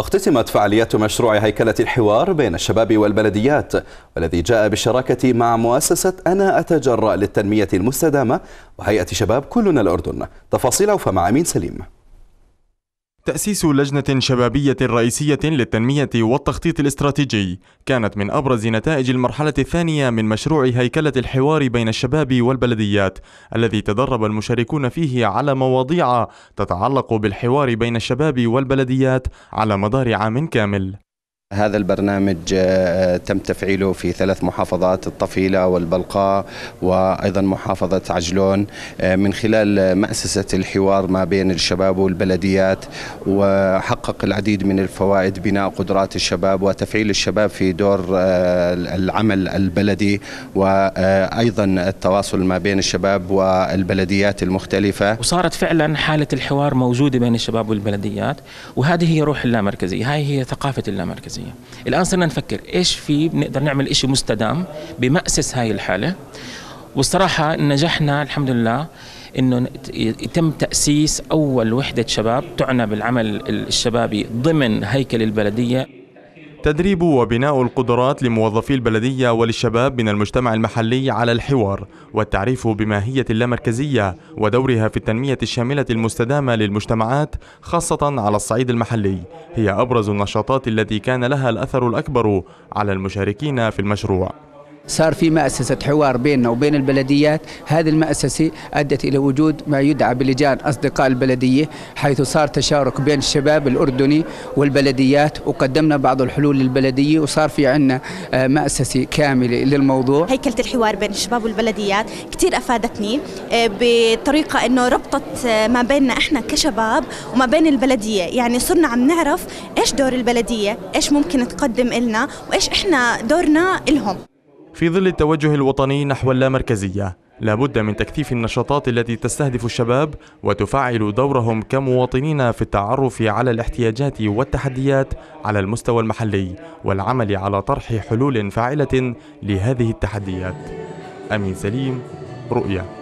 اختتمت فعاليات مشروع هيكلة الحوار بين الشباب والبلديات والذي جاء بالشراكة مع مؤسسة أنا أتجرأ للتنمية المستدامة وهيئة شباب كلنا الأردن. تفاصيل فمع أمين سليم. تأسيس لجنة شبابية رئيسية للتنمية والتخطيط الاستراتيجي. كانت من أبرز نتائج المرحلة الثانية من مشروع هيكلة الحوار بين الشباب والبلديات الذي تدرب المشاركون فيه على مواضيع تتعلق بالحوار بين الشباب والبلديات على مدار عام كامل. هذا البرنامج آه، تم تفعيله في ثلاث محافظات الطفيلة والبلقاء وأيضا محافظة عجلون آه، من خلال مأسسة الحوار ما بين الشباب والبلديات وحقق العديد من الفوائد بناء قدرات الشباب وتفعيل الشباب في دور آه، العمل البلدي وأيضا التواصل ما بين الشباب والبلديات المختلفة. وصارت فعلا حالة الحوار موجودة بين الشباب والبلديات وهذه هي روح اللامركزية هاي هي ثقافة اللامركزية. الاساسيه الآن صرنا نفكر إيش في بنقدر نعمل شيء مستدام بمأسس هاي الحالة. والصراحة نجحنا الحمد لله إنه يتم تأسيس أول وحدة شباب تعنى بالعمل الشبابي ضمن هيكل البلدية. تدريب وبناء القدرات لموظفي البلدية وللشباب من المجتمع المحلي على الحوار والتعريف بماهية اللامركزية ودورها في التنمية الشاملة المستدامة للمجتمعات خاصة على الصعيد المحلي هي أبرز النشاطات التي كان لها الأثر الأكبر على المشاركين في المشروع. صار في مؤسسة حوار بيننا وبين البلديات. هذه المؤسسة أدت إلى وجود ما يدعى بلجان أصدقاء البلدية حيث صار تشارك بين الشباب الأردني والبلديات وقدمنا بعض الحلول للبلدية وصار في عندنا آه، مؤسسة كاملة للموضوع. هيكلة الحوار بين الشباب والبلديات كثير أفادتني آه، بطريقة أنه ربطت آه، ما بيننا إحنا كشباب وما بين البلدية. يعني صرنا عم نعرف إيش دور البلدية إيش ممكن تقدم إلنا وإيش إحنا دورنا إلهم. في ظل التوجه الوطني نحو اللامركزية لابد من تكثيف النشاطات التي تستهدف الشباب وتفعل دورهم كمواطنين في التعرف على الاحتياجات والتحديات على المستوى المحلي والعمل على طرح حلول فاعلة لهذه التحديات. أمين سليم رؤيا.